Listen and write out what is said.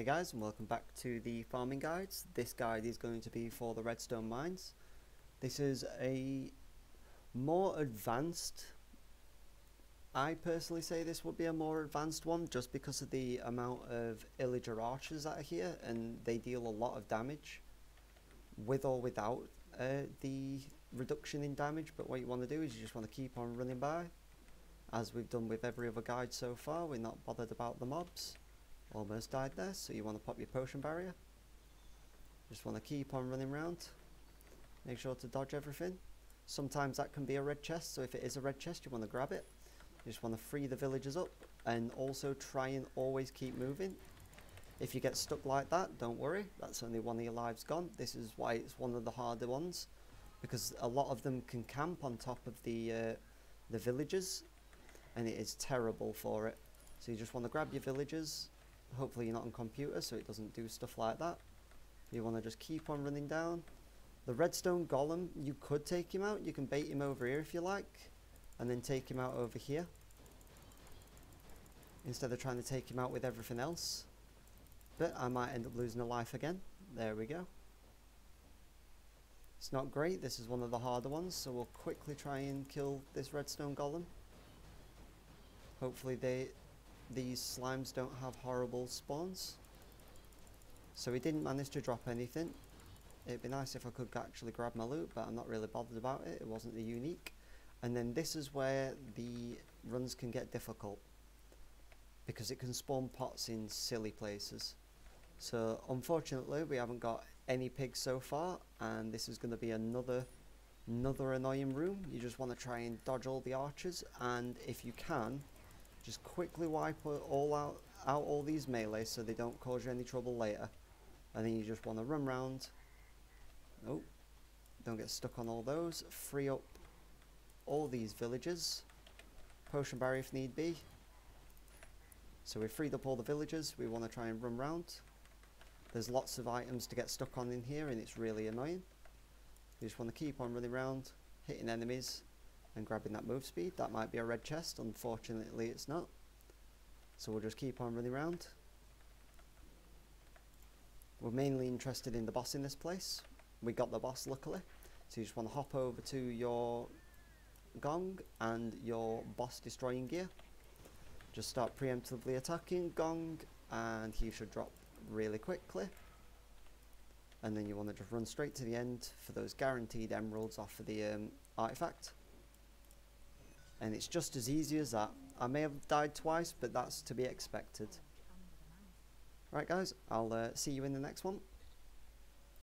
Hey guys and welcome back to the farming guides. This guide is going to be for the redstone mines. This is a more advanced I personally say this would be a more advanced one just because of the amount of illager archers that are here and they deal a lot of damage with or without uh, the reduction in damage but what you want to do is you just want to keep on running by as we've done with every other guide so far we're not bothered about the mobs almost died there so you want to pop your potion barrier? Just want to keep on running around make sure to dodge everything. Sometimes that can be a red chest so if it is a red chest you want to grab it. You just want to free the villagers up and also try and always keep moving. If you get stuck like that don't worry that's only one of your lives gone. This is why it's one of the harder ones because a lot of them can camp on top of the uh, the villagers and it is terrible for it. So you just want to grab your villagers hopefully you're not on computer so it doesn't do stuff like that. You want to just keep on running down. The redstone golem you could take him out. You can bait him over here if you like and then take him out over here. Instead of trying to take him out with everything else. But I might end up losing a life again. There we go. It's not great. This is one of the harder ones so we'll quickly try and kill this redstone golem. Hopefully they these slimes don't have horrible spawns. So we didn't manage to drop anything. It'd be nice if I could actually grab my loot, but I'm not really bothered about it. It wasn't the unique. And then this is where the runs can get difficult. Because it can spawn pots in silly places. So unfortunately we haven't got any pigs so far and this is going to be another another annoying room. You just want to try and dodge all the archers and if you can just quickly wipe all out, out all these melees so they don't cause you any trouble later. And then you just want to run round. Oh, don't get stuck on all those. Free up all these villages. Potion barrier if need be. So we've freed up all the villagers. We want to try and run round. There's lots of items to get stuck on in here and it's really annoying. You just want to keep on running around, hitting enemies, and grabbing that move speed. That might be a red chest, unfortunately it's not. So we'll just keep on running around. We're mainly interested in the boss in this place. We got the boss luckily. So you just want to hop over to your gong and your boss destroying gear. Just start preemptively attacking gong and he should drop really quickly. And then you want to just run straight to the end for those guaranteed emeralds off of the um, artifact and it's just as easy as that. I may have died twice, but that's to be expected. Right guys, I'll uh, see you in the next one.